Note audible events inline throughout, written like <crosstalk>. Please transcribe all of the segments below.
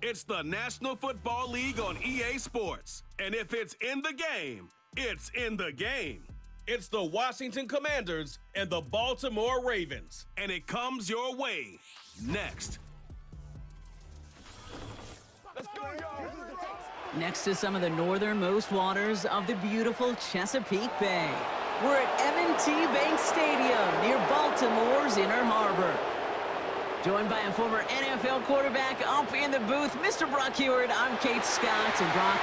It's the National Football League on EA Sports. And if it's in the game, it's in the game. It's the Washington Commanders and the Baltimore Ravens. And it comes your way next. Next to some of the northernmost waters of the beautiful Chesapeake Bay. We're at M&T Bank Stadium near Baltimore's Inner Harbor. Joined by a former NFL quarterback up in the booth, Mr. Brock Huard. I'm Kate Scott. And Brock,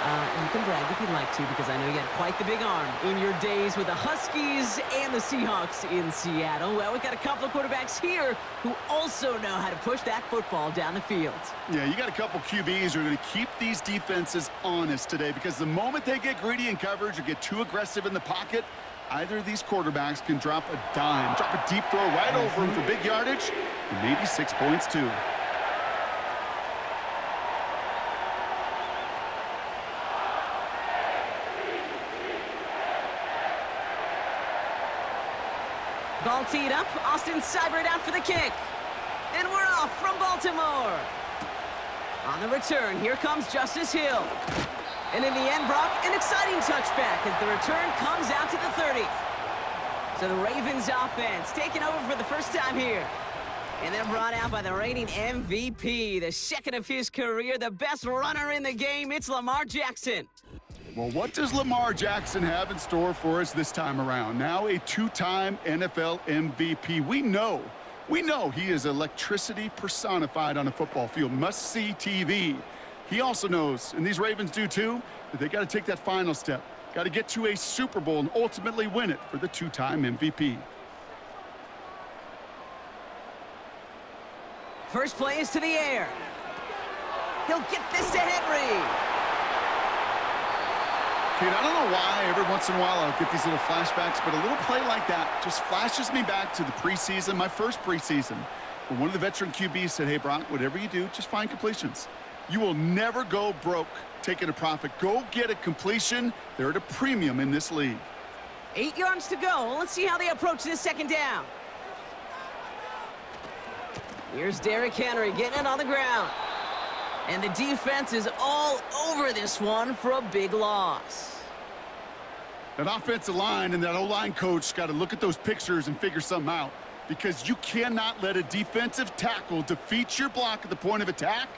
uh, you can brag if you'd like to because I know you had quite the big arm in your days with the Huskies and the Seahawks in Seattle. Well, we've got a couple of quarterbacks here who also know how to push that football down the field. Yeah, you got a couple QBs who are going to keep these defenses honest today because the moment they get greedy in coverage or get too aggressive in the pocket, either of these quarterbacks can drop a dime, drop a deep throw right over him for big yardage, and maybe six points too. Ball teed up. Austin Seibert out for the kick. And we're off from Baltimore. On the return, here comes Justice Hill. And in the end, Brock, an exciting touchback as the return comes out to the 30. So the Ravens offense taking over for the first time here. And then brought out by the reigning MVP, the second of his career, the best runner in the game. It's Lamar Jackson. Well, what does Lamar Jackson have in store for us this time around? Now a two-time NFL MVP. We know, we know he is electricity personified on a football field. Must-see TV. He also knows, and these Ravens do too, that they got to take that final step. Got to get to a Super Bowl and ultimately win it for the two-time MVP. First play is to the air. He'll get this to Henry. Kate, I don't know why every once in a while I'll get these little flashbacks, but a little play like that just flashes me back to the preseason, my first preseason, when one of the veteran QBs said, hey, Brock, whatever you do, just find completions. You will never go broke taking a profit. Go get a completion. They're at a premium in this league. Eight yards to go. Let's see how they approach this second down. Here's Derrick Henry getting it on the ground. And the defense is all over this one for a big loss. That offensive line and that O-line coach got to look at those pictures and figure something out because you cannot let a defensive tackle defeat your block at the point of attack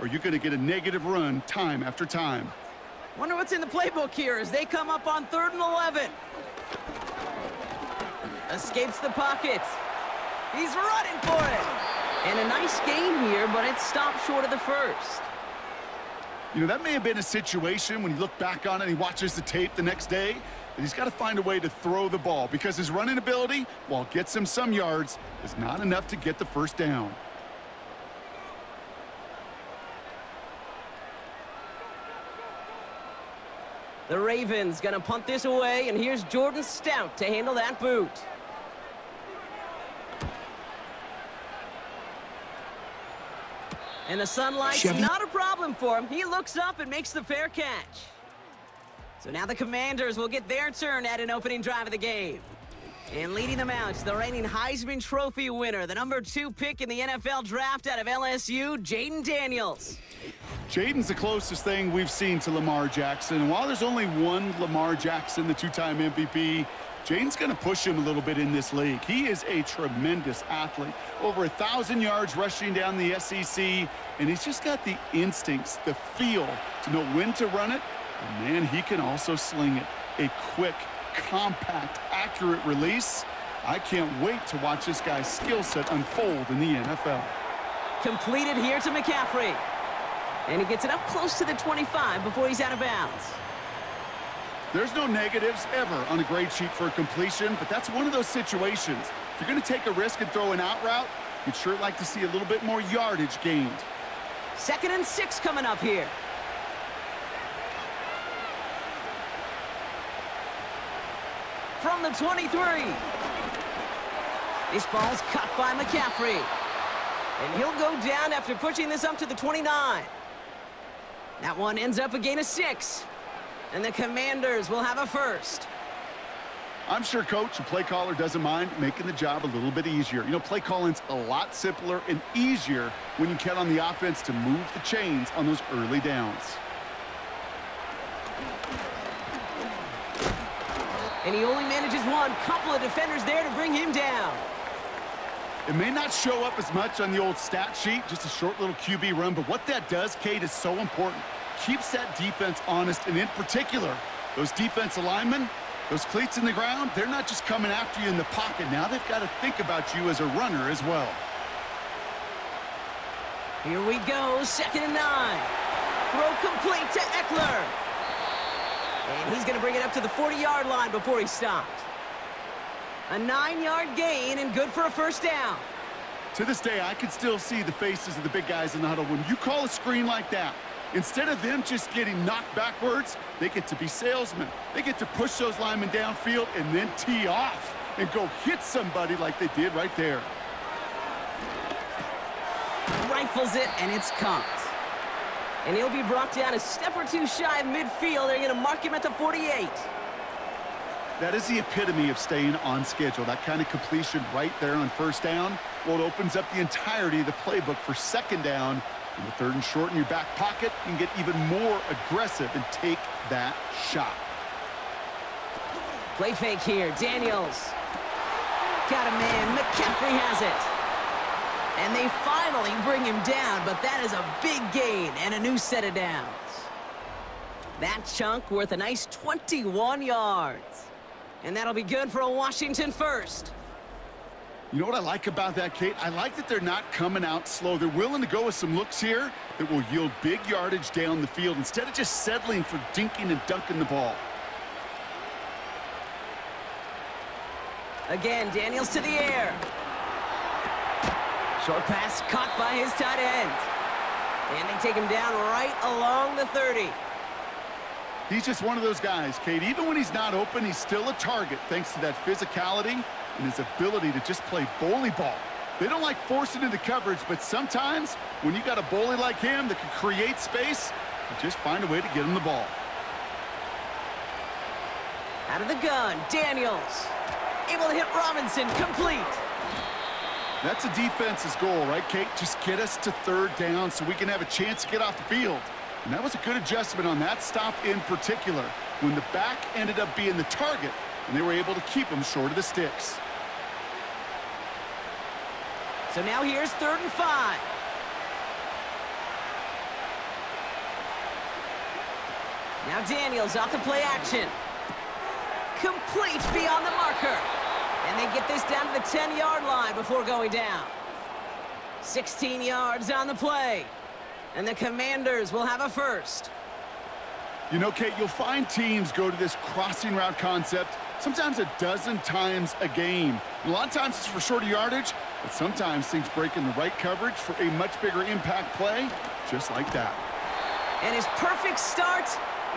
or you're going to get a negative run time after time. Wonder what's in the playbook here as they come up on third and 11. Escapes the pocket. He's running for it. And a nice game here, but it stopped short of the first. You know, that may have been a situation when you look back on it and he watches the tape the next day, that he's got to find a way to throw the ball because his running ability, while it gets him some yards, is not enough to get the first down. The Ravens going to punt this away, and here's Jordan Stout to handle that boot. And the sunlight's Chevy. not a problem for him. He looks up and makes the fair catch. So now the Commanders will get their turn at an opening drive of the game. And leading them out, the reigning Heisman Trophy winner, the number two pick in the NFL draft out of LSU, Jayden Daniels. Jayden's the closest thing we've seen to Lamar Jackson. And while there's only one Lamar Jackson, the two-time MVP, Jayden's going to push him a little bit in this league. He is a tremendous athlete. Over a 1,000 yards rushing down the SEC, and he's just got the instincts, the feel to know when to run it. And man, he can also sling it. A quick, compact, accurate release. I can't wait to watch this guy's skill set unfold in the NFL. Completed here to McCaffrey. And he gets it up close to the 25 before he's out of bounds. There's no negatives ever on a grade sheet for a completion, but that's one of those situations. If you're going to take a risk and throw an out route, you'd sure like to see a little bit more yardage gained. Second and six coming up here. From the 23. This ball's cut by McCaffrey. And he'll go down after pushing this up to the 29. That one ends up a gain of six. And the Commanders will have a first. I'm sure coach and play caller doesn't mind making the job a little bit easier. You know, play calling's a lot simpler and easier when you count on the offense to move the chains on those early downs. And he only manages one. Couple of defenders there to bring him down. It may not show up as much on the old stat sheet, just a short little QB run, but what that does, Kate, is so important. Keeps that defense honest, and in particular, those defense linemen, those cleats in the ground, they're not just coming after you in the pocket. Now they've got to think about you as a runner as well. Here we go, second and nine. Throw complete to Ekeler. And he's going to bring it up to the 40-yard line before he stopped. A nine-yard gain and good for a first down. To this day, I can still see the faces of the big guys in the huddle. When you call a screen like that, instead of them just getting knocked backwards, they get to be salesmen. They get to push those linemen downfield and then tee off and go hit somebody like they did right there. Rifles it, and it's caught. And he'll be brought down a step or two shy of midfield. They're going to mark him at the 48. That is the epitome of staying on schedule. That kind of completion right there on first down. Well, it opens up the entirety of the playbook for second down. In the third and short in your back pocket, you can get even more aggressive and take that shot. Play fake here. Daniels. Got a man. McCaffrey has it. And they finally bring him down, but that is a big gain and a new set of downs. That chunk worth a nice 21 yards. And that'll be good for a Washington first. You know what I like about that, Kate? I like that they're not coming out slow. They're willing to go with some looks here that will yield big yardage down the field instead of just settling for dinking and dunking the ball. Again, Daniels to the air. Short pass caught by his tight end. And they take him down right along the 30. He's just one of those guys, Kate. Even when he's not open, he's still a target thanks to that physicality and his ability to just play bully ball. They don't like forcing into coverage, but sometimes when you got a bully like him that can create space, you just find a way to get him the ball. Out of the gun, Daniels. Able to hit Robinson, complete. That's a defense's goal, right, Kate? Just get us to third down so we can have a chance to get off the field. And that was a good adjustment on that stop in particular, when the back ended up being the target, and they were able to keep him short of the sticks. So now here's third and five. Now Daniels off the play action. Complete beyond the marker. And they get this down to the 10-yard line before going down. 16 yards on the play. And the Commanders will have a first. You know, Kate, you'll find teams go to this crossing route concept sometimes a dozen times a game. a lot of times it's for shorter yardage, but sometimes things break in the right coverage for a much bigger impact play, just like that. And his perfect start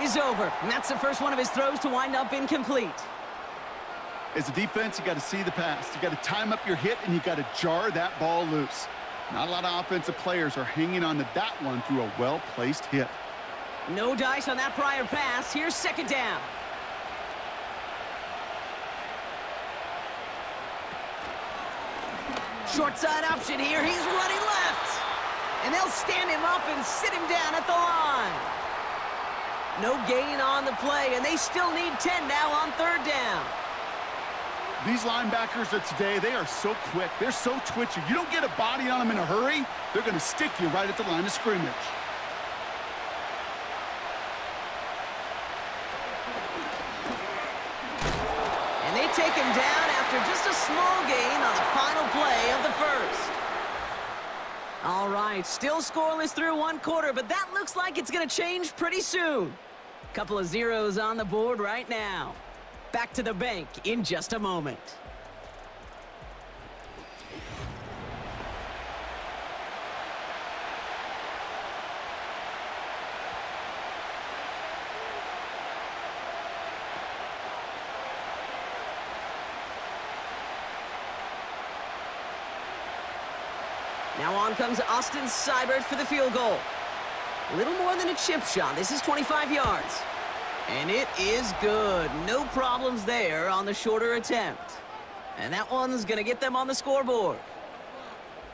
is over. And that's the first one of his throws to wind up incomplete. As a defense, you got to see the pass. You got to time up your hit, and you got to jar that ball loose. Not a lot of offensive players are hanging on to that one through a well-placed hit. No dice on that prior pass. Here's second down. Short side option here. He's running left. And they'll stand him up and sit him down at the line. No gain on the play, and they still need 10 now on third down. These linebackers of today, they are so quick. They're so twitchy. You don't get a body on them in a hurry, they're going to stick you right at the line of scrimmage. And they take him down after just a small gain on the play of the first. All right, still scoreless through one quarter, but that looks like it's going to change pretty soon. Couple of zeros on the board right now. Back to the bank in just a moment. Now on comes Austin Seibert for the field goal. Little more than a chip shot. This is 25 yards. And it is good. No problems there on the shorter attempt. And that one's going to get them on the scoreboard.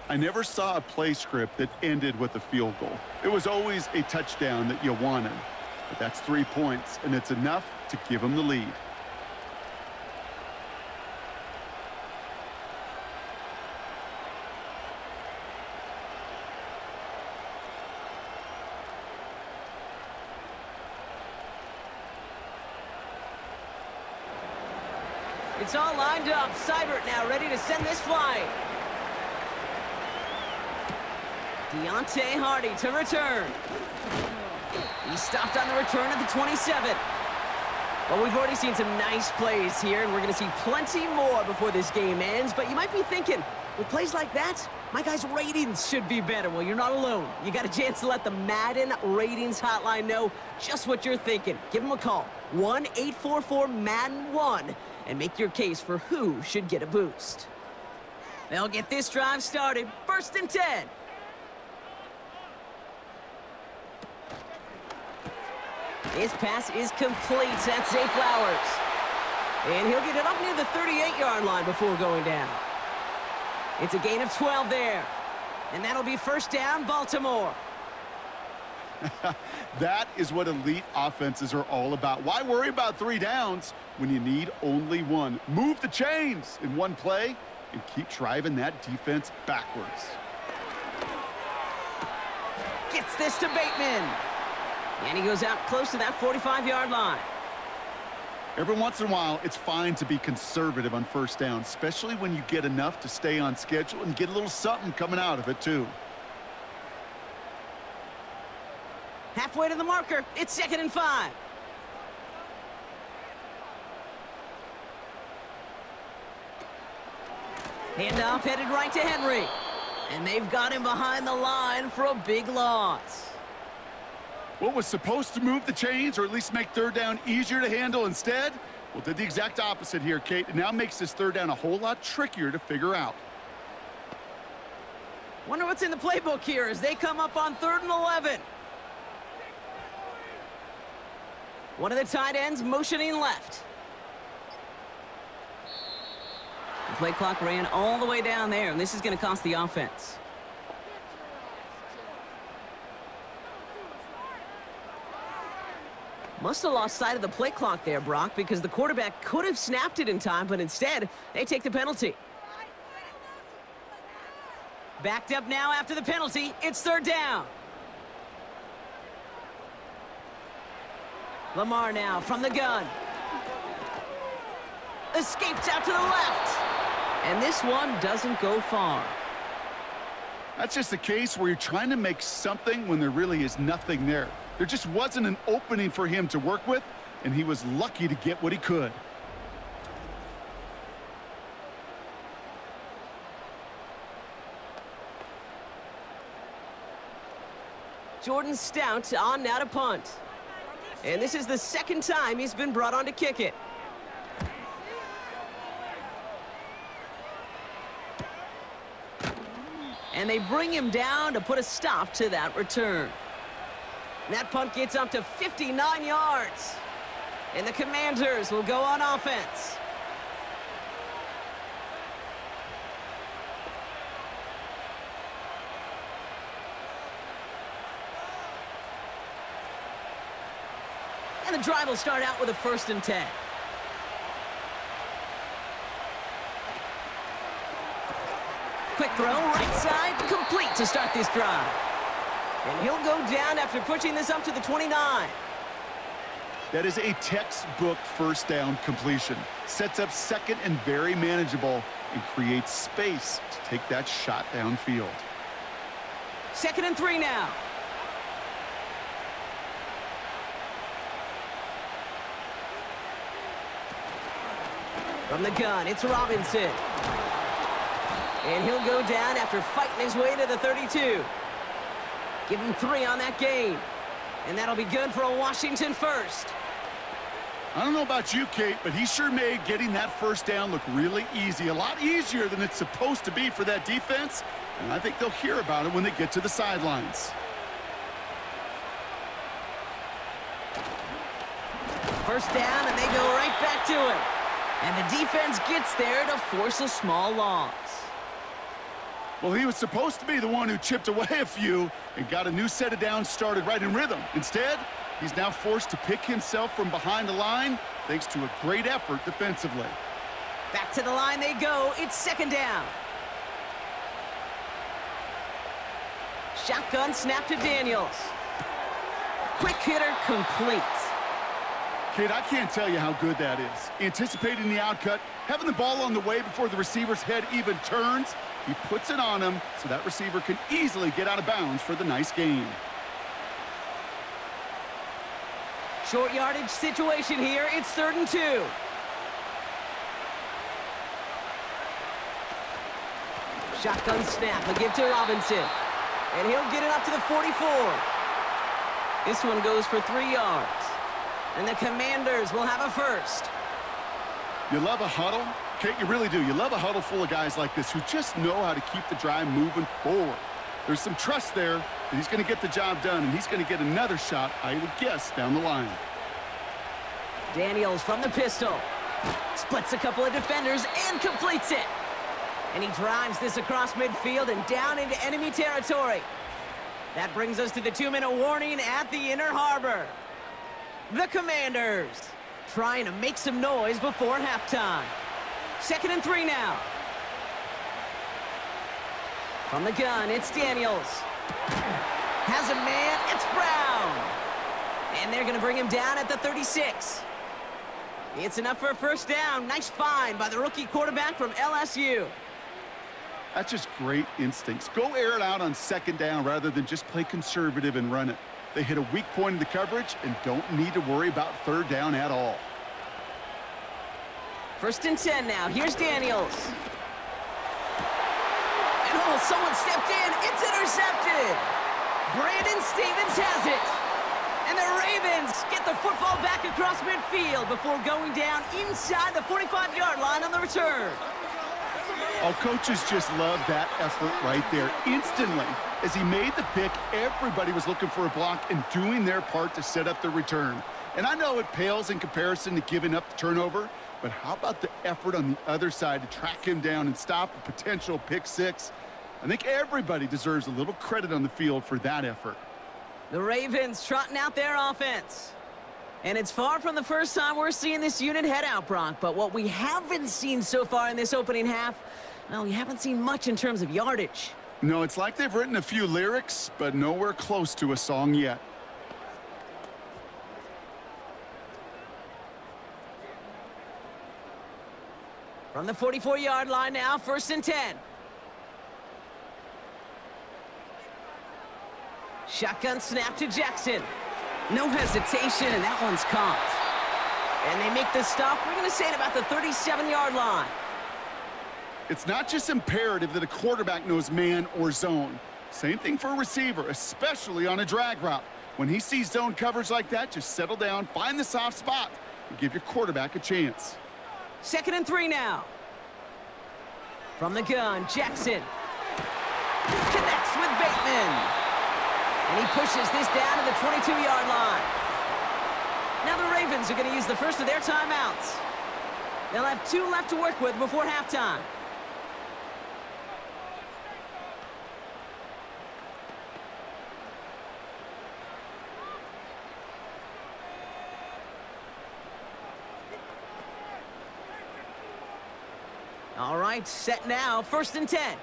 I never saw a play script that ended with a field goal. It was always a touchdown that you wanted. But that's three points, and it's enough to give them the lead. It's all lined up. Seibert now ready to send this flying. Deonte Harty to return. He stopped on the return at the 27. Well, we've already seen some nice plays here, and we're going to see plenty more before this game ends. But you might be thinking, with plays like that, my guys' ratings should be better. Well, you're not alone. You got a chance to let the Madden Ratings Hotline know just what you're thinking. Give them a call, 1-844-MADDEN-1, and make your case for who should get a boost. They'll get this drive started. First and 10. His pass is complete. That's Zay Flowers. And he'll get it up near the 38-yard line before going down. It's a gain of 12 there. And that'll be first down, Baltimore. <laughs> that is what elite offenses are all about. Why worry about three downs when you need only one? Move the chains in one play and keep driving that defense backwards. Gets this to Bateman. And he goes out close to that 45-yard line. Every once in a while, it's fine to be conservative on first down, especially when you get enough to stay on schedule and get a little something coming out of it, too. Halfway to the marker. It's second and five. Handoff headed right to Henry. And they've got him behind the line for a big loss. What was supposed to move the chains or at least make third down easier to handle instead? Well, did the exact opposite here, Kate. It now makes this third down a whole lot trickier to figure out. Wonder what's in the playbook here as they come up on third and 11. One of the tight ends motioning left. The play clock ran all the way down there, and this is going to cost the offense. Must have lost sight of the play clock there, Brock, because the quarterback could have snapped it in time, but instead, they take the penalty. Backed up now after the penalty. It's third down. Lamar now from the gun. Escapes out to the left. And this one doesn't go far. That's just a case where you're trying to make something when there really is nothing there. There just wasn't an opening for him to work with, and he was lucky to get what he could. Jordan Stout on now to punt. And this is the second time he's been brought on to kick it. And they bring him down to put a stop to that return. And That punt gets up to 59 yards. And the Commanders will go on offense. Drive will start out with a first and 10. Quick throw, right side, complete to start this drive. And he'll go down after pushing this up to the 29. That is a textbook first down completion. Sets up second and very manageable and creates space to take that shot downfield. Second and three now. From the gun, it's Robinson. And he'll go down after fighting his way to the 32. Give him three on that game. And that'll be good for a Washington first. I don't know about you, Kate, but he sure made getting that first down look really easy. A lot easier than it's supposed to be for that defense. And I think they'll hear about it when they get to the sidelines. First down, and they go right back to it. And the defense gets there to force a small loss. Well, he was supposed to be the one who chipped away a few and got a new set of downs started right in rhythm. Instead, he's now forced to pick himself from behind the line thanks to a great effort defensively. Back to the line they go. It's second down. Shotgun snap to Daniels. Quick hitter complete. Kid, I can't tell you how good that is. Anticipating the outcut, having the ball on the way before the receiver's head even turns, he puts it on him so that receiver can easily get out of bounds for the nice gain. Short yardage situation here. It's third and two. Shotgun snap. A give to Robinson. And he'll get it up to the 44. This one goes for three yards. And the Commanders will have a first. You love a huddle? Kate, you really do. You love a huddle full of guys like this who just know how to keep the drive moving forward. There's some trust there that he's going to get the job done, and he's going to get another shot, I would guess, down the line. Daniels from the pistol. Splits a couple of defenders and completes it. And he drives this across midfield and down into enemy territory. That brings us to the two-minute warning at the Inner Harbor. The Commanders trying to make some noise before halftime. Second and three now. From the gun, it's Daniels. Has a man, it's Brown. And they're going to bring him down at the 36. It's enough for a first down. Nice find by the rookie quarterback from LSU. That's just great instincts. Go air it out on second down rather than just play conservative and run it. They hit a weak point in the coverage and don't need to worry about third down at all. First and 10 now. Here's Daniels. And oh, someone stepped in. It's intercepted. Brandon Stephens has it. And the Ravens get the football back across midfield before going down inside the 45-yard line on the return. All coaches just love that effort right there. Instantly, as he made the pick, everybody was looking for a block and doing their part to set up the return. And I know it pales in comparison to giving up the turnover, but how about the effort on the other side to track him down and stop a potential pick six? I think everybody deserves a little credit on the field for that effort. The Ravens trotting out their offense. And it's far from the first time we're seeing this unit head out, Brock. But what we haven't seen so far in this opening half, well, we haven't seen much in terms of yardage. No, it's like they've written a few lyrics, but nowhere close to a song yet. From the 44-yard line now, first and 10. Shotgun snap to Jackson. No hesitation, and that one's caught. And they make the stop, we're going to say it about the 37-yard line. It's not just imperative that a quarterback knows man or zone. Same thing for a receiver, especially on a drag route. When he sees zone coverage like that, just settle down, find the soft spot, and give your quarterback a chance. Second and three now. From the gun, Jackson. Connects with Bateman. And he pushes this down to the 22-yard line. Now the Ravens are going to use the first of their timeouts. They'll have two left to work with before halftime. All right, set now. First and 10.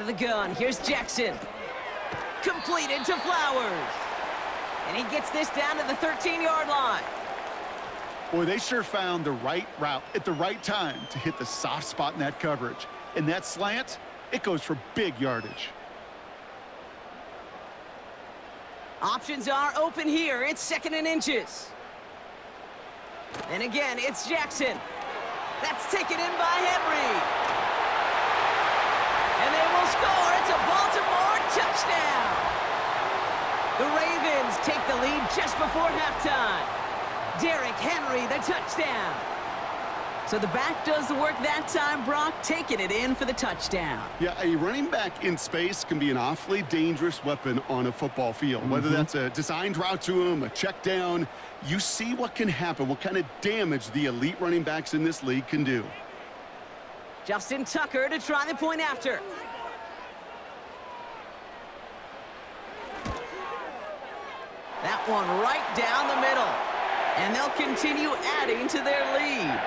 Out of the gun. Here's Jackson. Completed to Flowers. And he gets this down to the 13-yard line. Boy, they sure found the right route at the right time to hit the soft spot in that coverage. And that slant, it goes for big yardage. Options are open here. It's second and inches. And again, it's Jackson. That's taken in by Henry. And they will score. It's a Baltimore touchdown. The Ravens take the lead just before halftime. Derrick Henry, the touchdown. So the back does the work that time, Brock, taking it in for the touchdown. Yeah, a running back in space can be an awfully dangerous weapon on a football field. Mm -hmm. Whether that's a designed route to him, a check down, you see what can happen, what kind of damage the elite running backs in this league can do. Justin Tucker to try the point after. One right down the middle. And they'll continue adding to their lead.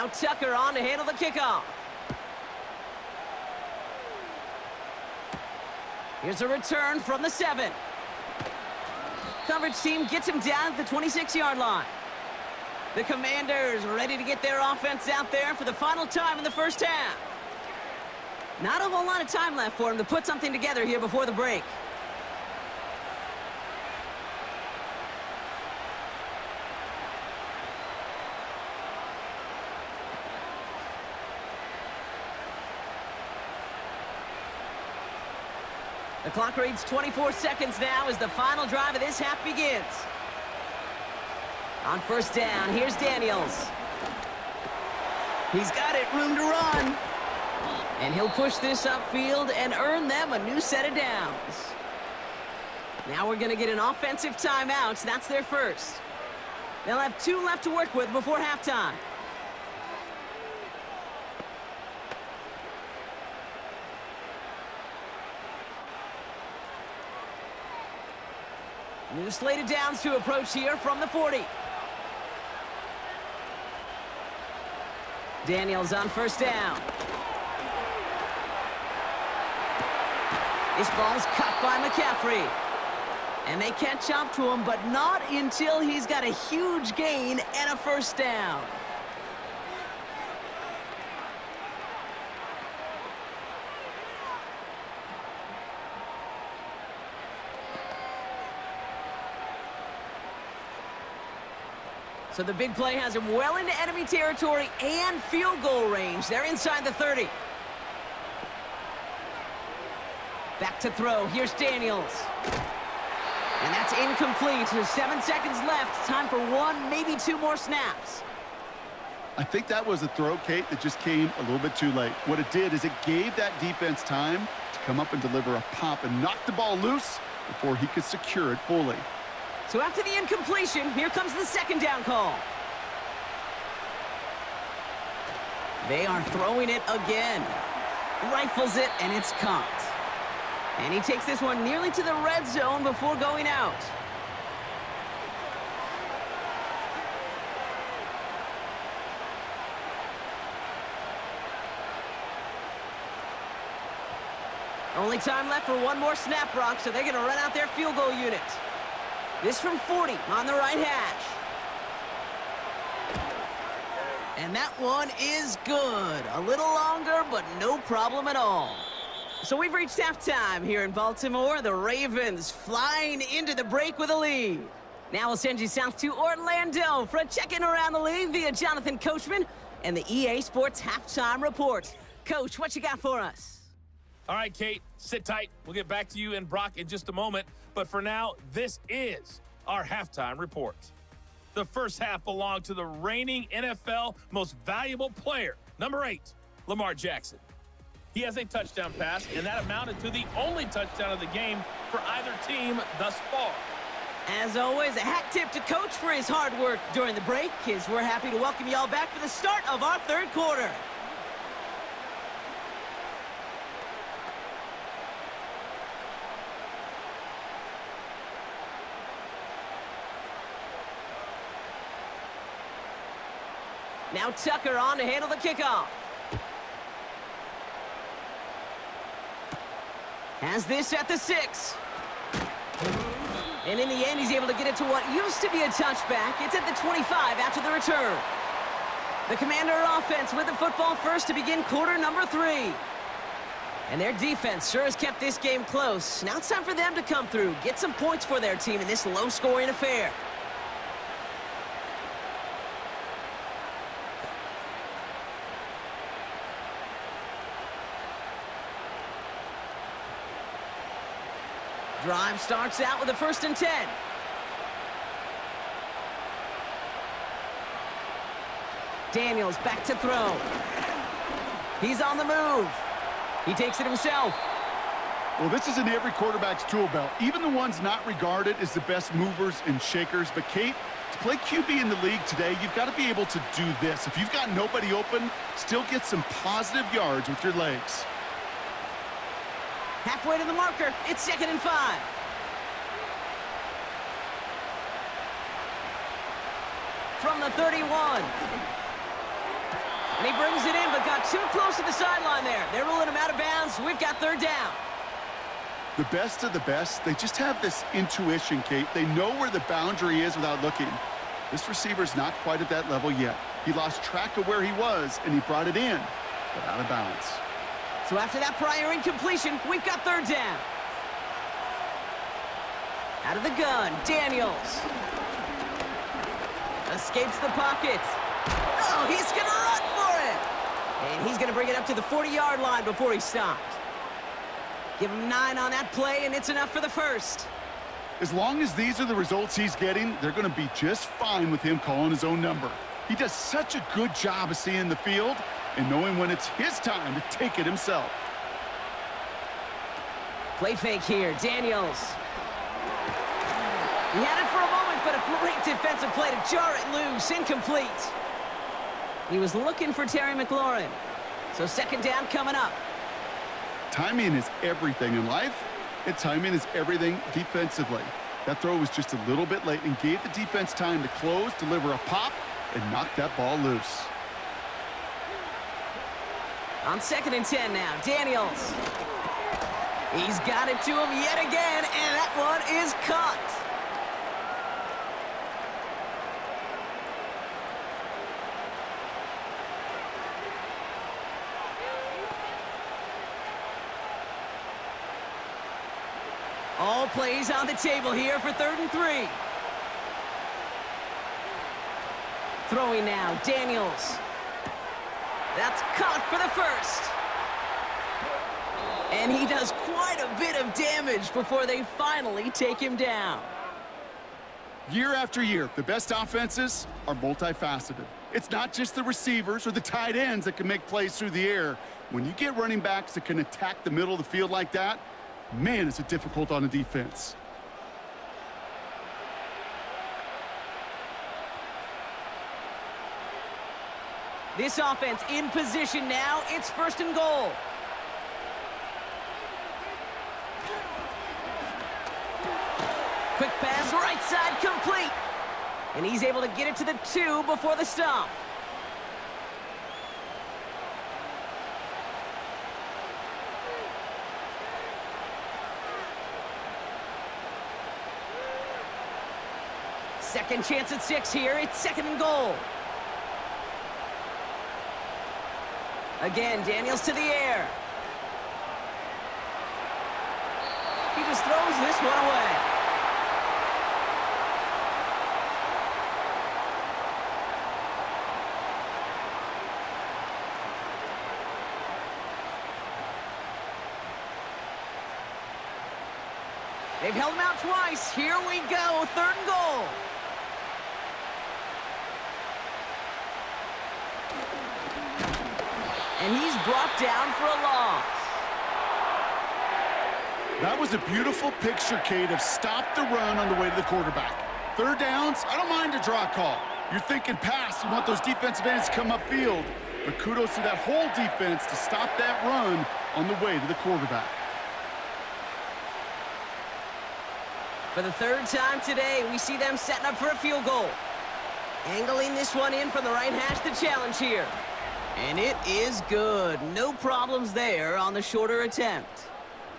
Now Tucker on to handle the kickoff. Here's a return from the seven. Coverage team gets him down at the 26-yard line. The Commanders ready to get their offense out there for the final time in the first half. Not a whole lot of time left for him to put something together here before the break. The clock reads 24 seconds now as the final drive of this half begins. On first down, here's Daniels. He's got it, room to run. And he'll push this upfield and earn them a new set of downs. Now we're going to get an offensive timeout. That's their first. They'll have two left to work with before halftime. New slated downs to approach here from the 40. Daniels on first down. This ball's cut by McCaffrey. And they catch up to him, but not until he's got a huge gain and a first down. So the big play has him well into enemy territory and field goal range. They're inside the 30. Back to throw. Here's Daniels. And that's incomplete. There's seven seconds left. Time for one, maybe two more snaps. I think that was a throw, Kate, that just came a little bit too late. What it did is it gave that defense time to come up and deliver a pop and knock the ball loose before he could secure it fully. So after the incompletion, here comes the second down call. They are throwing it again. Rifles it, and it's caught. And he takes this one nearly to the red zone before going out. Only time left for one more snap, Brock, so they're going to run out their field goal unit. This from 40 on the right hash. And that one is good. A little longer, but no problem at all. So we've reached halftime here in Baltimore. The Ravens flying into the break with a lead. Now we'll send you south to Orlando for a check-in around the league via Jonathan Coachman and the EA Sports Halftime Report. Coach, what you got for us? All right, Kate, sit tight. We'll get back to you and Brock in just a moment. But for now, this is our halftime report. The first half belonged to the reigning NFL most valuable player, number eight, Lamar Jackson. He has a touchdown pass, and that amounted to the only touchdown of the game for either team thus far. As always, a hat tip to Coach for his hard work during the break, as we're happy to welcome you all back for the start of our third quarter. Now Tucker on to handle the kickoff. Has this at the six. And in the end, he's able to get it to what used to be a touchback. It's at the 25 after the return. The Commander offense with the football first to begin quarter number three. And their defense sure has kept this game close. Now it's time for them to come through, get some points for their team in this low-scoring affair. Drive starts out with a first and 10. Daniels back to throw. He's on the move. He takes it himself. Well, this is in every quarterback's tool belt, even the ones not regarded as the best movers and shakers. But, Kate, to play QB in the league today, you've got to be able to do this. If you've got nobody open, still get some positive yards with your legs. Halfway to the marker. It's second and five. From the 31. And he brings it in, but got too close to the sideline there. They're ruling him out of bounds. We've got third down. The best of the best, they just have this intuition, Kate. They know where the boundary is without looking. This receiver's not quite at that level yet. He lost track of where he was, and he brought it in, but out of bounds. So after that prior incompletion, we've got third down. Out of the gun, Daniels. Escapes the pocket. Oh, he's going to run for it. And he's going to bring it up to the 40-yard line before he stops. Give him nine on that play, and it's enough for the first. As long as these are the results he's getting, they're going to be just fine with him calling his own number. He does such a good job of seeing the field and knowing when it's his time to take it himself. Play fake here, Daniels. He had it for a moment, but a great defensive play to jar it loose, incomplete. He was looking for Terry McLaurin. So second down coming up. Timing is everything in life, and timing is everything defensively. That throw was just a little bit late and gave the defense time to close, deliver a pop, and knock that ball loose. On second and 10 now, Daniels. He's got it to him yet again, and that one is caught. All plays on the table here for third and three. Throwing now, Daniels. That's caught for the first. And he does quite a bit of damage before they finally take him down. Year after year, the best offenses are multifaceted. It's not just the receivers or the tight ends that can make plays through the air. When you get running backs that can attack the middle of the field like that, man, is it difficult on the defense. This offense in position now. It's first and goal. Quick pass, right side, complete. And he's able to get it to the two before the stop. Second chance at six here. It's second and goal. Again, Daniels to the air. He just throws this one away. They've held him out twice. Here we go, third and goal. And he's brought down for a loss. That was a beautiful picture, Kate, of stop the run on the way to the quarterback. Third downs, I don't mind a draw call. You're thinking pass, you want those defensive ends to come upfield. But kudos to that whole defense to stop that run on the way to the quarterback. For the third time today, we see them setting up for a field goal. Angling this one in from the right hash to challenge here. And it is good. No problems there on the shorter attempt.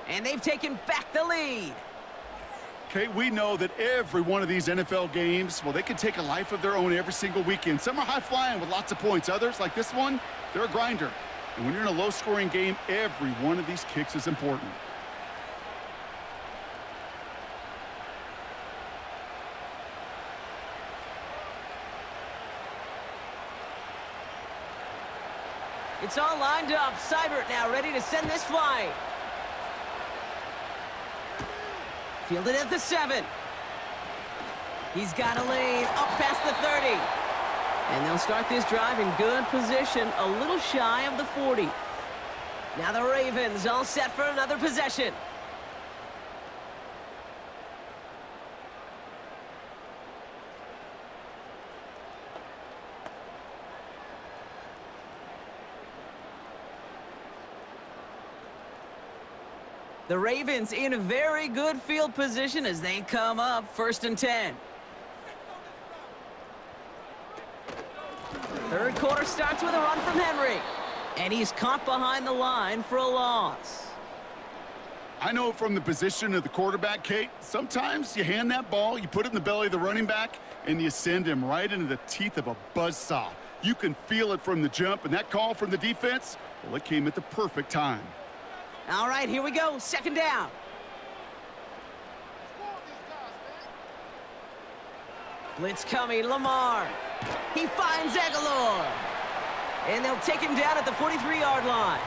And they've taken back the lead. Okay, we know that every one of these NFL games, well, they can take a life of their own every single weekend. Some are high-flying with lots of points. Others, like this one, they're a grinder. And when you're in a low-scoring game, every one of these kicks is important. It's all lined up. Seibert now ready to send this flying. Fielded at the seven. He's got a lane up past the 30. And they'll start this drive in good position, a little shy of the 40. Now the Ravens all set for another possession. The Ravens in a very good field position as they come up first and 10. Third quarter starts with a run from Henry. And he's caught behind the line for a loss. I know from the position of the quarterback, Kate, sometimes you hand that ball, you put it in the belly of the running back, and you send him right into the teeth of a buzz buzzsaw. You can feel it from the jump, and that call from the defense, well, it came at the perfect time. All right, here we go. Second down. Blitz coming, Lamar. He finds Agholor. And they'll take him down at the 43-yard line.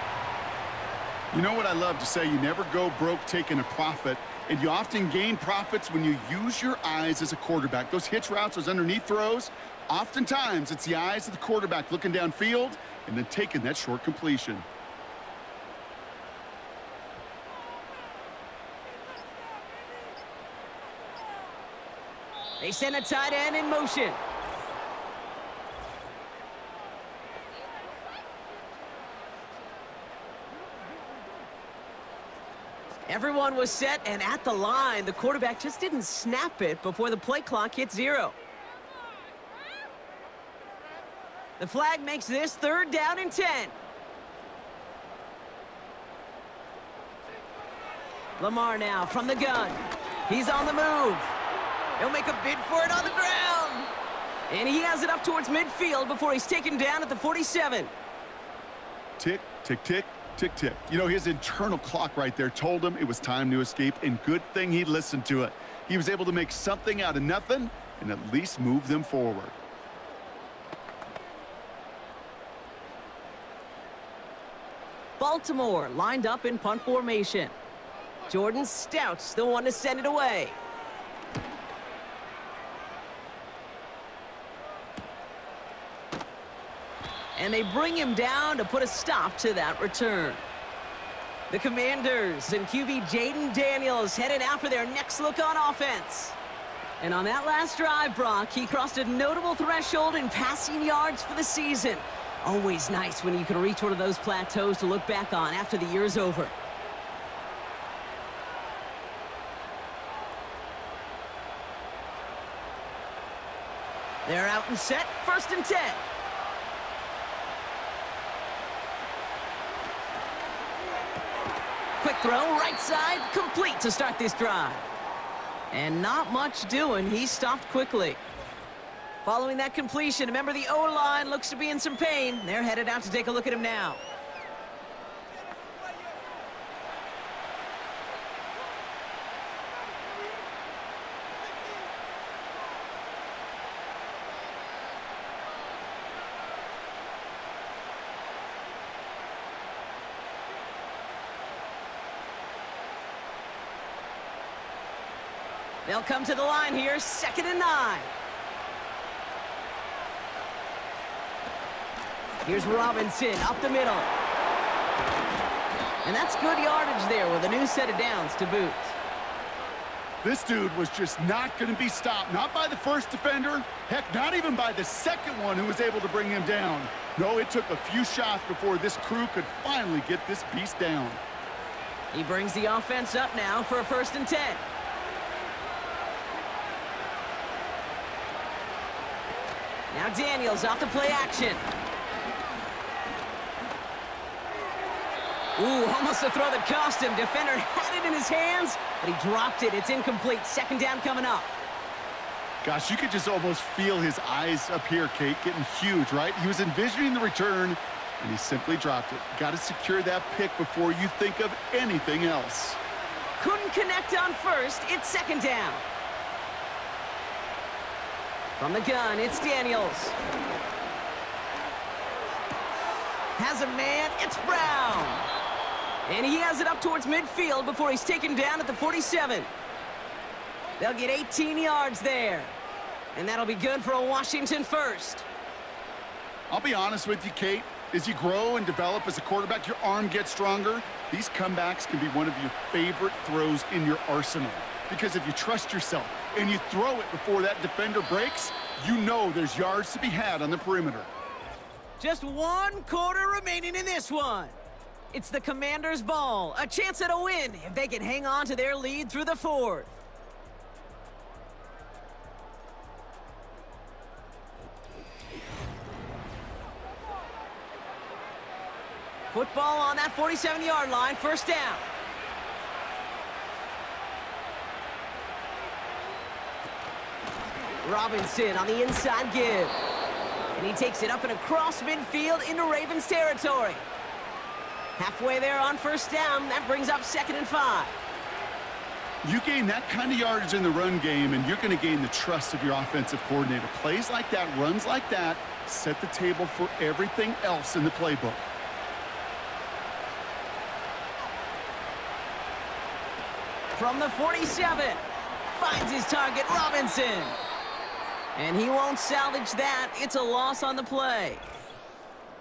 You know what I love to say? You never go broke taking a profit, and you often gain profits when you use your eyes as a quarterback. Those hitch routes, those underneath throws, oftentimes it's the eyes of the quarterback looking downfield and then taking that short completion. They send a tight end in motion. Everyone was set and at the line. The quarterback just didn't snap it before the play clock hit zero. The flag makes this third down and 10. Lamar now from the gun. He's on the move. He'll make a bid for it on the ground. And he has it up towards midfield before he's taken down at the 47. Tick, tick, tick, tick, tick. You know, his internal clock right there told him it was time to escape, and good thing he listened to it. He was able to make something out of nothing and at least move them forward. Baltimore lined up in punt formation. Jordan Stout's the one to send it away. And they bring him down to put a stop to that return. The Commanders and QB Jayden Daniels headed out for their next look on offense. And on that last drive, Brock, he crossed a notable threshold in passing yards for the season. Always nice when you can reach one of those plateaus to look back on after the year's over. They're out and set, first and 10. Throw, right side, complete to start this drive. And not much doing. He stopped quickly. Following that completion, remember the O-line looks to be in some pain. They're headed out to take a look at him now. They'll come to the line here, second and nine. Here's Robinson up the middle. And that's good yardage there with a new set of downs to boot. This dude was just not going to be stopped, not by the first defender, heck, not even by the second one who was able to bring him down. No, it took a few shots before this crew could finally get this beast down. He brings the offense up now for a first and 10. Now Daniels off the play action. Ooh, almost a throw that cost him. Defender had it in his hands, but he dropped it. It's incomplete. Second down coming up. Gosh, you could just almost feel his eyes up here, Kate, getting huge, right? He was envisioning the return, and he simply dropped it. Got to secure that pick before you think of anything else. Couldn't connect on first. It's second down. From the gun, it's Daniels. Has a man, it's Brown. And he has it up towards midfield before he's taken down at the 47. They'll get 18 yards there. And that'll be good for a Washington first. I'll be honest with you, Kate. As you grow and develop as a quarterback, your arm gets stronger. These comebacks can be one of your favorite throws in your arsenal. Because if you trust yourself and you throw it before that defender breaks, you know there's yards to be had on the perimeter. Just one quarter remaining in this one. It's the Commanders' ball. A chance at a win if they can hang on to their lead through the fourth. Football on that 47-yard line, first down. Robinson on the inside give. And he takes it up and across midfield into Ravens territory. Halfway there on first down, that brings up second and five. You gain that kind of yardage in the run game, and you're going to gain the trust of your offensive coordinator. Plays like that, runs like that, set the table for everything else in the playbook. From the 47, finds his target, Robinson. And he won't salvage that. It's a loss on the play.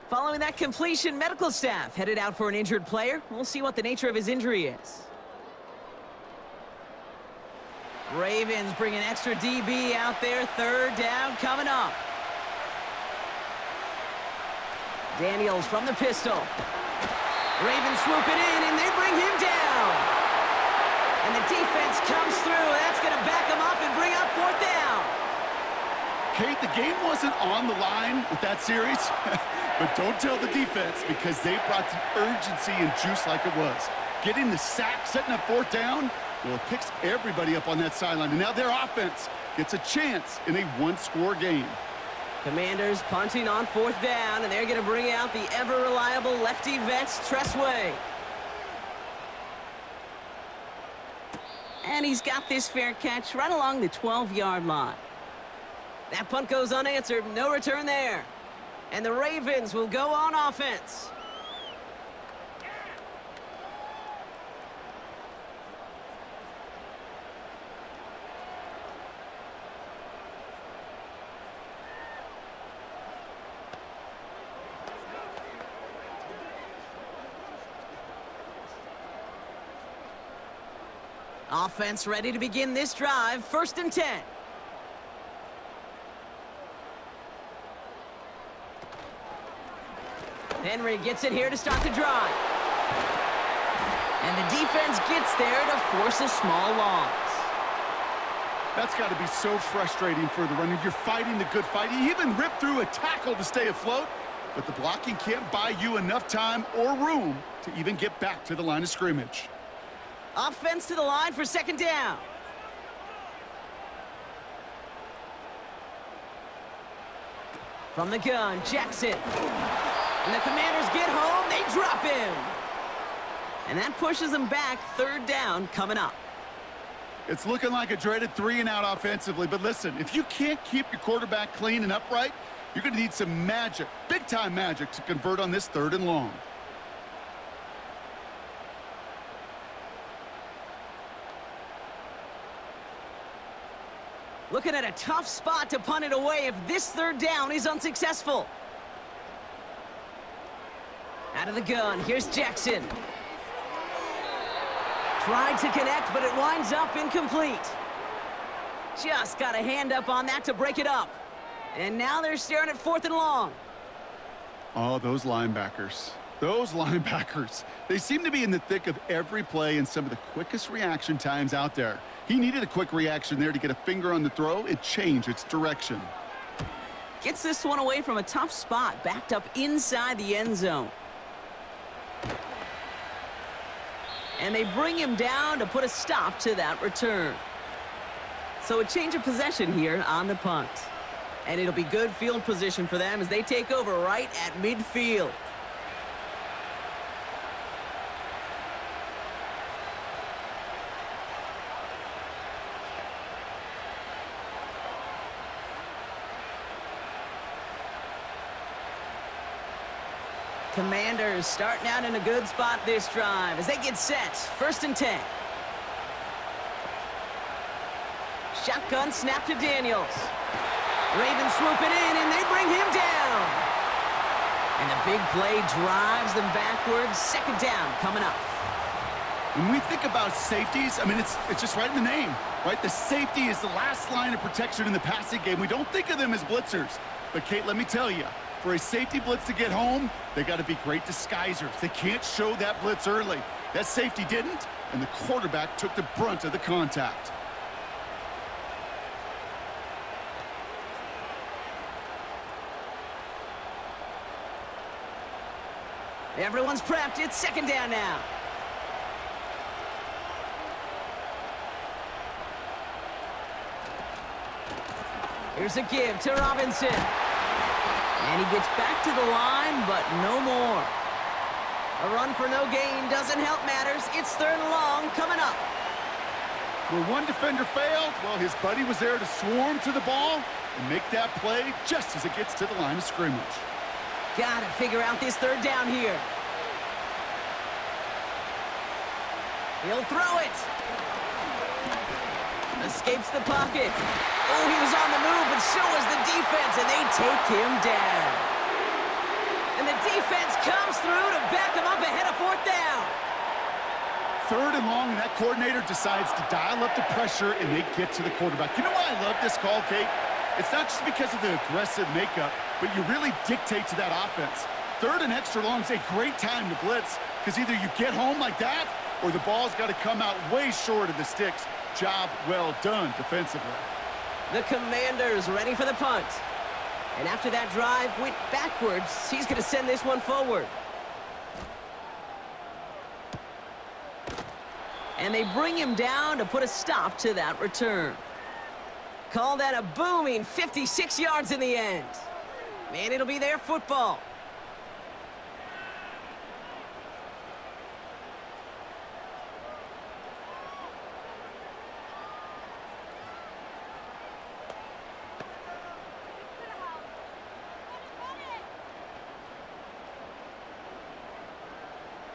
Following that completion, medical staff headed out for an injured player. We'll see what the nature of his injury is. Ravens bring an extra DB out there. Third down coming up. Daniels from the pistol. Ravens swoop it in, and they bring him down. And the defense comes through. That's going to back him up and bring up fourth down. Kate, the game wasn't on the line with that series, <laughs> but don't tell the defense because they brought the urgency and juice like it was. Getting the sack, setting up fourth down, well, it picks everybody up on that sideline. And now their offense gets a chance in a one-score game. Commanders punting on fourth down, and they're going to bring out the ever-reliable lefty vets, Tress Way. And he's got this fair catch right along the 12-yard line. That punt goes unanswered. No return there. And the Ravens will go on offense. Offense ready to begin this drive. First and 10. Henry gets it here to start the drive. And the defense gets there to force a small loss. That's got to be so frustrating for the runner. You're fighting the good fight. You even ripped through a tackle to stay afloat, but the blocking can't buy you enough time or room to even get back to the line of scrimmage. Offense to the line for second down. From the gun, Jackson. And the Commanders get home, they drop him. And that pushes them back, third down coming up. It's looking like a dreaded three and out offensively, but listen, if you can't keep your quarterback clean and upright, you're going to need some magic, big-time magic, to convert on this third and long. Looking at a tough spot to punt it away if this third down is unsuccessful. Out of the gun, here's Jackson. Tried to connect, but it winds up incomplete. Just got a hand up on that to break it up. And now they're staring at fourth and long. Oh, those linebackers. Those <laughs> linebackers. They seem to be in the thick of every play and some of the quickest reaction times out there. He needed a quick reaction there to get a finger on the throw. It changed its direction. Gets this one away from a tough spot, backed up inside the end zone. And they bring him down to put a stop to that return. So a change of possession here on the punt. And it'll be good field position for them as they take over right at midfield. Commanders starting out in a good spot this drive as they get set. First and 10. Shotgun snap to Daniels. Ravens swooping in, and they bring him down. And the big play drives them backwards. Second down coming up. When we think about safeties, I mean, it's, it's just right in the name, right? The safety is the last line of protection in the passing game. We don't think of them as blitzers. But, Kate, let me tell you, for a safety blitz to get home, they got to be great disguisers. They can't show that blitz early. That safety didn't, and the quarterback took the brunt of the contact. Everyone's prepped. It's second down now. Here's a give to Robinson. And he gets back to the line, but no more. A run for no gain doesn't help matters. It's third and long coming up. Where one defender failed, well, his buddy was there to swarm to the ball and make that play just as it gets to the line of scrimmage. Gotta figure out this third down here. He'll throw it. Escapes the pocket. Oh, he was on the move, but so was the defense, and they take him down. And the defense comes through to back him up ahead of fourth down. Third and long, and that coordinator decides to dial up the pressure, and they get to the quarterback. You know why I love this call, Kate? It's not just because of the aggressive makeup, but you really dictate to that offense. Third and extra long is a great time to blitz, because either you get home like that, or the ball's got to come out way short of the sticks. Job well done defensively. The Commanders ready for the punt. And after that drive went backwards, he's going to send this one forward. And they bring him down to put a stop to that return. Call that a booming 56 yards in the end. And it'll be their football.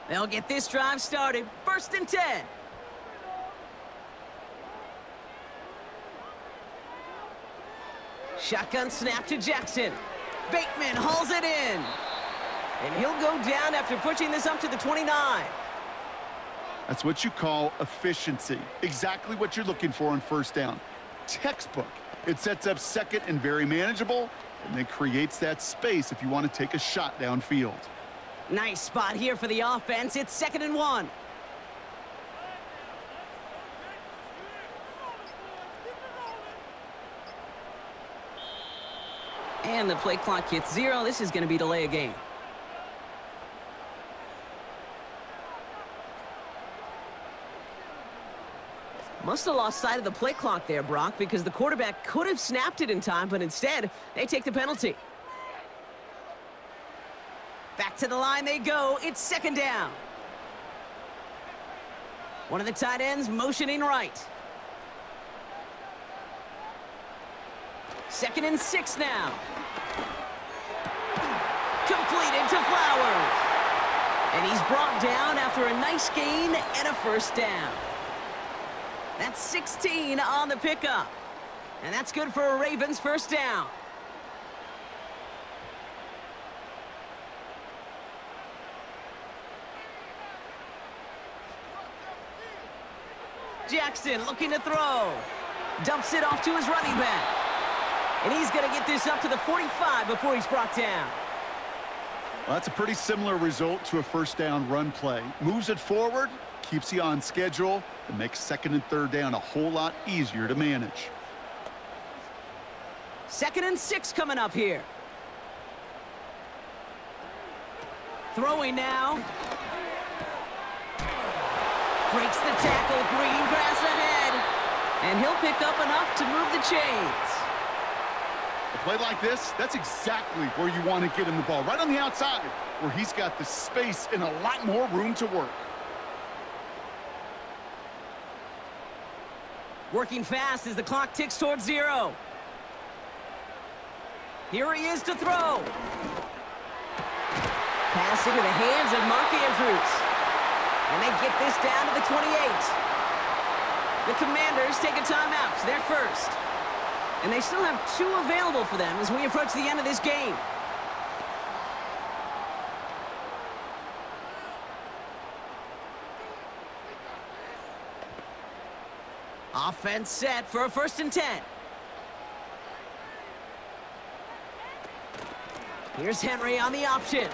They'll get this drive started. First and 10. Shotgun snap to Jackson. Bateman hauls it in. And he'll go down after pushing this up to the 29. That's what you call efficiency. Exactly what you're looking for on first down. Textbook. It sets up second and very manageable, and then creates that space if you want to take a shot downfield. Nice spot here for the offense. It's second and one. And the play clock hits zero. This is going to be delay a game. Must have lost sight of the play clock there, Brock, because the quarterback could have snapped it in time, but instead, they take the penalty. To the line they go. It's second down. One of the tight ends motioning right. Second and six now. Completed to Flowers. And he's brought down after a nice gain and a first down. That's 16 on the pickup. And that's good for a Ravens first down. Jackson looking to throw. Dumps it off to his running back. And he's going to get this up to the 45 before he's brought down. Well, that's a pretty similar result to a first down run play. Moves it forward, keeps you on schedule, and makes second and third down a whole lot easier to manage. Second and six coming up here. Throwing now. Breaks the tackle, green grass ahead. And he'll pick up enough to move the chains. A play like this, that's exactly where you want to get him the ball. Right on the outside, where he's got the space and a lot more room to work. Working fast as the clock ticks towards zero. Here he is to throw. Pass into the hands of Mark Andrews. And they get this down to the 28. The Commanders take a timeout. They're first. And they still have two available for them as we approach the end of this game. Offense set for a first and 10. Here's Henry on the option.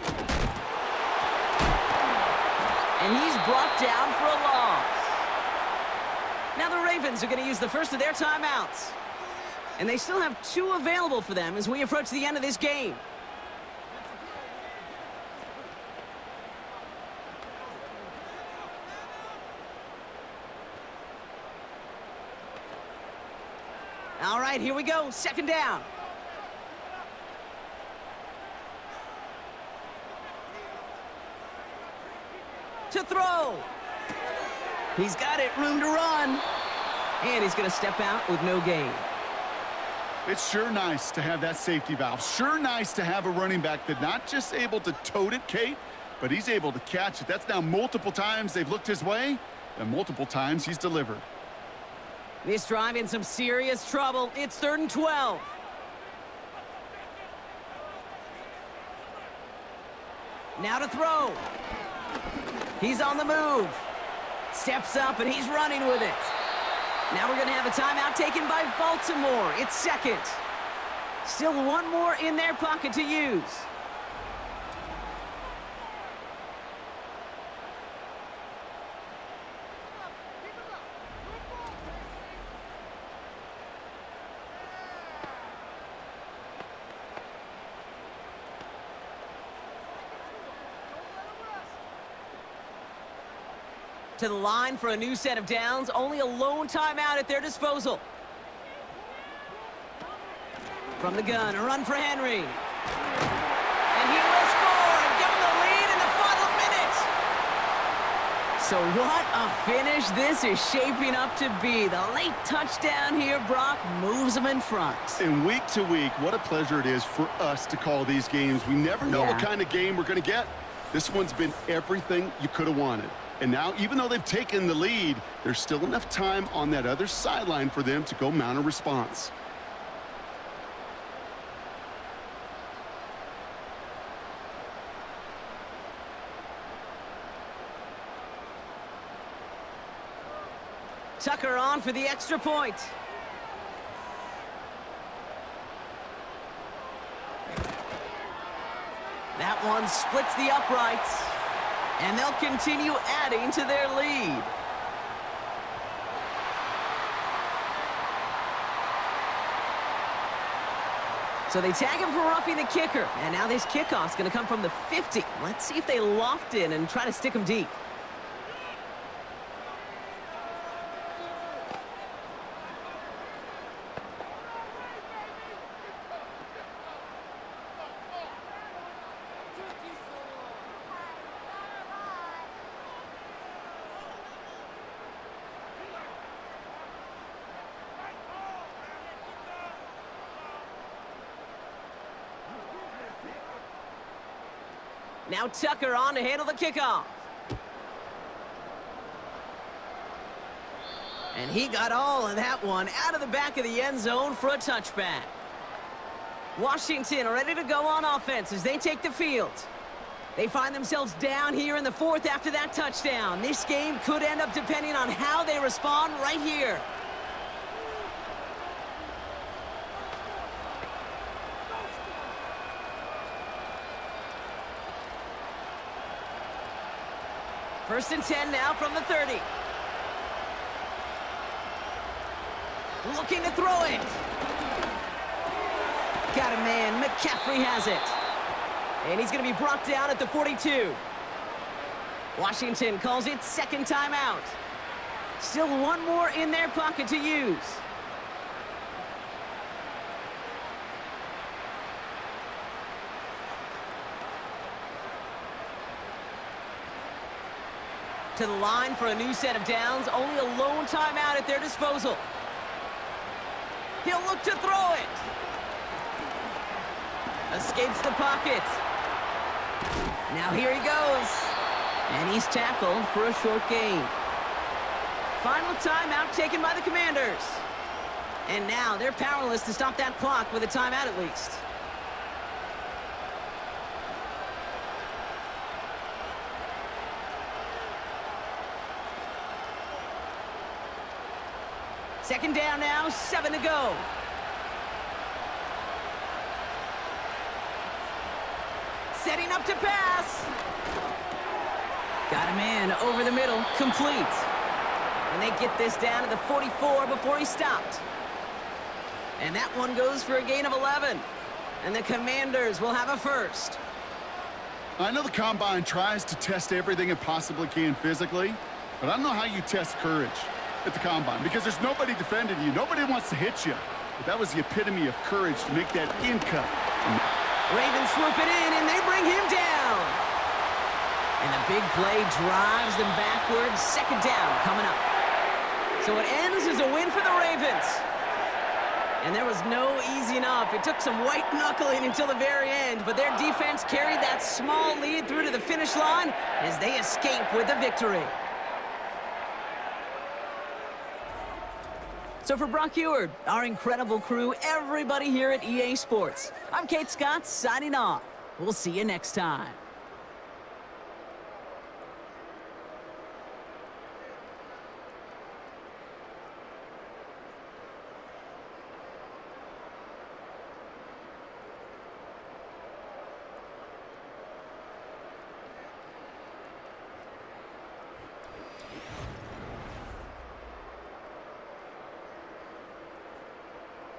And he's brought down for a loss. Now the Ravens are going to use the first of their timeouts. And they still have two available for them as we approach the end of this game. All right, here we go. Second down. To throw. He's got it. Room to run. And he's going to step out with no gain. It's sure nice to have that safety valve. Sure nice to have a running back that not just able to tote it, Kate, but he's able to catch it. That's now multiple times they've looked his way, and multiple times he's delivered. This drive in some serious trouble. It's third and 12. Now to throw. He's on the move. Steps up and he's running with it. Now we're going to have a timeout taken by Baltimore. It's second. Still one more in their pocket to use. To the line for a new set of downs. Only a lone timeout at their disposal. From the gun, a run for Henry. And he will score and give them the lead in the final minute. So what a finish this is shaping up to be. The late touchdown here, Brock, moves them in front. And week to week, what a pleasure it is for us to call these games. We never know yeah. what kind of game we're going to get. This one's been everything you could have wanted. And now, even though they've taken the lead, there's still enough time on that other sideline for them to go mount a response. Tucker on for the extra point. That one splits the uprights. And they'll continue adding to their lead. So they tag him for roughing the kicker. And now this kickoff's going to come from the 50. Let's see if they loft in and try to stick him deep. Now Tucker on to handle the kickoff. And he got all of that one out of the back of the end zone for a touchback. Washington ready to go on offense as they take the field. They find themselves down here in the fourth after that touchdown. This game could end up depending on how they respond right here. First and 10 now from the 30. Looking to throw it. Got a man. McCaffrey has it. And he's going to be brought down at the 42. Washington calls it second timeout. Still one more in their pocket to use. To the line for a new set of downs. Only a lone timeout at their disposal. He'll look to throw it. Escapes the pocket. Now here he goes. And he's tackled for a short gain. Final timeout taken by the Commanders. And now they're powerless to stop that clock with a timeout at least. Second down now, seven to go. Setting up to pass. Got him in over the middle, complete. And they get this down to the 44 before he stopped. And that one goes for a gain of 11. And the Commanders will have a first. I know the Combine tries to test everything it possibly can physically, but I don't know how you test courage at the Combine because there's nobody defending you. Nobody wants to hit you. But that was the epitome of courage to make that in cut. Ravens swoop it in, and they bring him down. And the big play drives them backwards. Second down coming up. So it ends as a win for the Ravens. And there was no easing up. It took some white knuckling until the very end, but their defense carried that small lead through to the finish line as they escape with a victory. So for Brock Huard, our incredible crew, everybody here at EA Sports, I'm Kate Scott signing off. We'll see you next time.